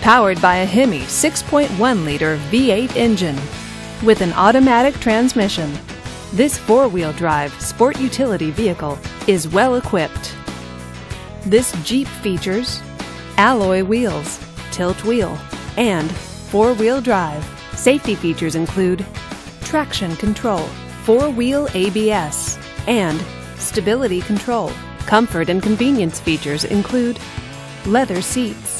Powered by a Hemi 6.1 liter V8 engine with an automatic transmission, this four wheel drive sport utility vehicle is well equipped. This Jeep features alloy wheels, tilt wheel, and four wheel drive. Safety features include traction control, four wheel ABS, and stability control. Comfort and convenience features include leather seats,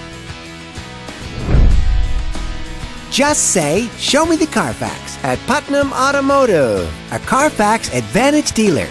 Just say, Show me the Carfax at Putnam Automotive, a Carfax Advantage dealer.